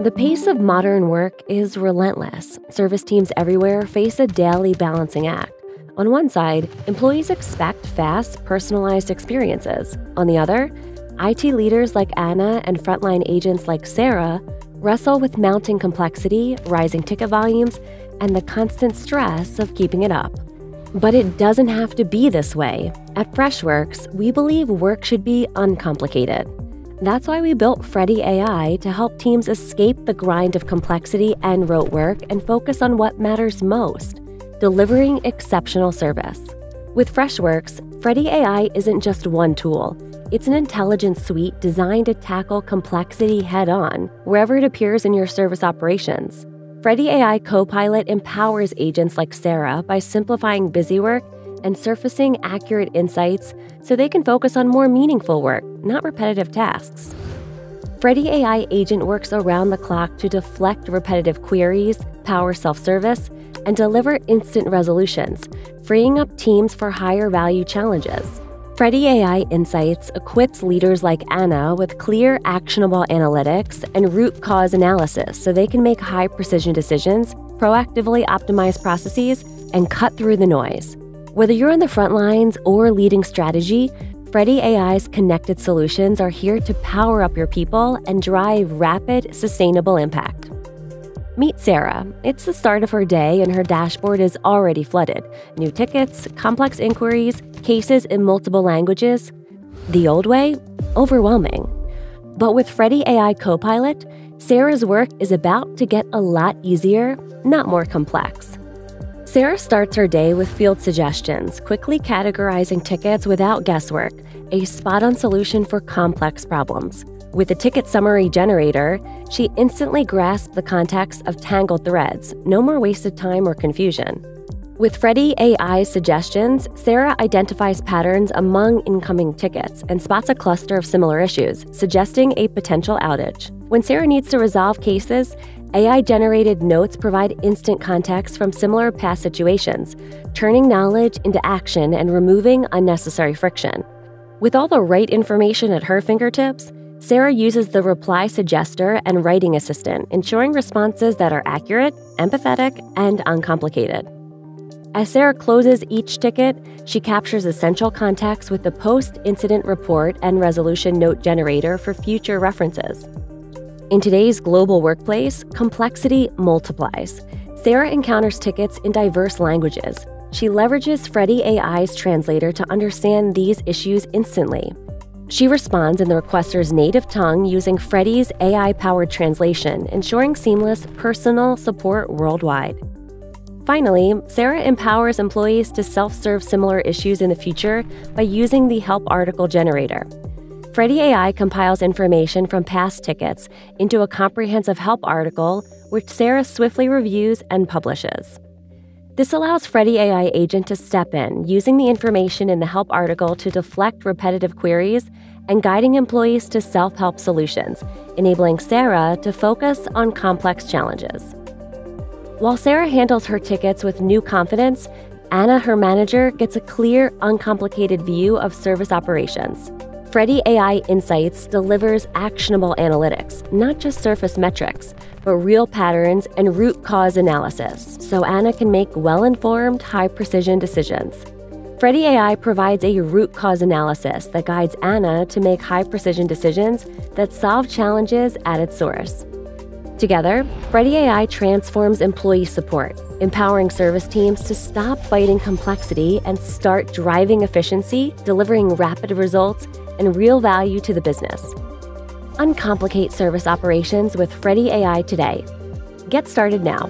The pace of modern work is relentless. Service teams everywhere face a daily balancing act. On one side, employees expect fast, personalized experiences. On the other, IT leaders like Anna and frontline agents like Sarah wrestle with mounting complexity, rising ticket volumes, and the constant stress of keeping it up. But it doesn't have to be this way. At Freshworks, we believe work should be uncomplicated. That's why we built Freddy AI to help teams escape the grind of complexity and rote work and focus on what matters most delivering exceptional service. With Freshworks, Freddy AI isn't just one tool. It's an intelligence suite designed to tackle complexity head on, wherever it appears in your service operations. Freddy AI Copilot empowers agents like Sarah by simplifying busy work and surfacing accurate insights so they can focus on more meaningful work, not repetitive tasks. Freddy AI agent works around the clock to deflect repetitive queries, power self service, and deliver instant resolutions, freeing up teams for higher value challenges. Freddy AI Insights equips leaders like Anna with clear, actionable analytics and root cause analysis so they can make high precision decisions, proactively optimize processes, and cut through the noise. Whether you're on the front lines or leading strategy, Freddy AI's connected solutions are here to power up your people and drive rapid, sustainable impact. Meet Sarah. It's the start of her day, and her dashboard is already flooded. New tickets, complex inquiries, cases in multiple languages. The old way? Overwhelming. But with Freddy AI Copilot, Sarah's work is about to get a lot easier, not more complex. Sarah starts her day with field suggestions, quickly categorizing tickets without guesswork, a spot on solution for complex problems. With the ticket summary generator, she instantly grasped the context of tangled threads, no more wasted time or confusion. With Freddy AI's suggestions, Sarah identifies patterns among incoming tickets and spots a cluster of similar issues, suggesting a potential outage. When Sarah needs to resolve cases, AI generated notes provide instant context from similar past situations, turning knowledge into action and removing unnecessary friction. With all the right information at her fingertips, Sarah uses the reply suggester and writing assistant, ensuring responses that are accurate, empathetic, and uncomplicated. As Sarah closes each ticket, she captures essential context with the post incident report and resolution note generator for future references. In today's global workplace, complexity multiplies. Sarah encounters tickets in diverse languages. She leverages Freddy AI's translator to understand these issues instantly. She responds in the requester's native tongue using Freddy's AI powered translation, ensuring seamless personal support worldwide. Finally, Sarah empowers employees to self serve similar issues in the future by using the Help Article Generator. Freddy AI compiles information from past tickets into a comprehensive help article, which Sarah swiftly reviews and publishes. This allows Freddy AI agent to step in, using the information in the help article to deflect repetitive queries and guiding employees to self help solutions, enabling Sarah to focus on complex challenges. While Sarah handles her tickets with new confidence, Anna, her manager, gets a clear, uncomplicated view of service operations. Freddy AI Insights delivers actionable analytics, not just surface metrics, but real patterns and root cause analysis, so Anna can make well informed, high precision decisions. Freddy AI provides a root cause analysis that guides Anna to make high precision decisions that solve challenges at its source. Together, Freddy AI transforms employee support, empowering service teams to stop fighting complexity and start driving efficiency, delivering rapid results and real value to the business. Uncomplicate service operations with Freddy AI today. Get started now.